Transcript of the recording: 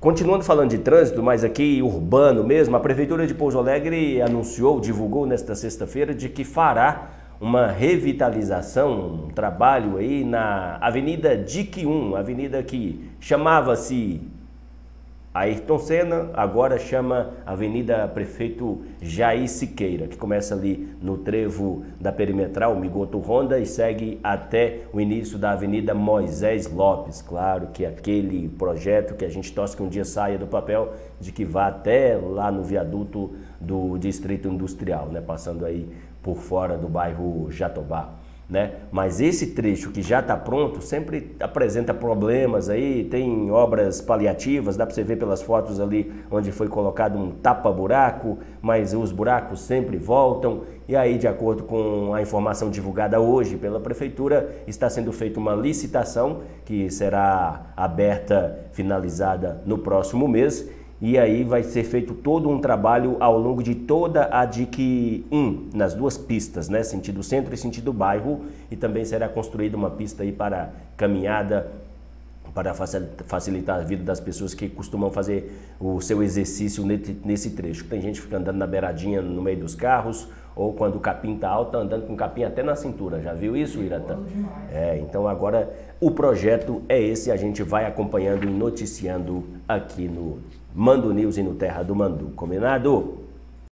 Continuando falando de trânsito, mas aqui urbano mesmo, a Prefeitura de Pouso Alegre anunciou, divulgou nesta sexta-feira de que fará uma revitalização, um trabalho aí na Avenida Dique 1, avenida que chamava-se Ayrton Senna, agora chama Avenida Prefeito Jair Siqueira, que começa ali no trevo da perimetral Migoto Honda e segue até o início da Avenida Moisés Lopes. Claro que aquele projeto que a gente torce que um dia saia do papel, de que vá até lá no viaduto do Distrito Industrial, né? passando aí por fora do bairro Jatobá né? Mas esse trecho que já está pronto sempre apresenta problemas aí, tem obras paliativas, dá para você ver pelas fotos ali onde foi colocado um tapa-buraco, mas os buracos sempre voltam. E aí, de acordo com a informação divulgada hoje pela prefeitura, está sendo feita uma licitação que será aberta, finalizada no próximo mês e aí vai ser feito todo um trabalho ao longo de toda a DIC 1, nas duas pistas, né? sentido centro e sentido bairro, e também será construída uma pista aí para caminhada, para facilitar a vida das pessoas que costumam fazer o seu exercício nesse trecho. Tem gente que fica andando na beiradinha no meio dos carros, ou quando o capim está alto, tá andando com o capim até na cintura. Já viu isso, Iratã? É, então agora o projeto é esse, a gente vai acompanhando e noticiando aqui no Mando News e no Terra do Mandu. Combinado?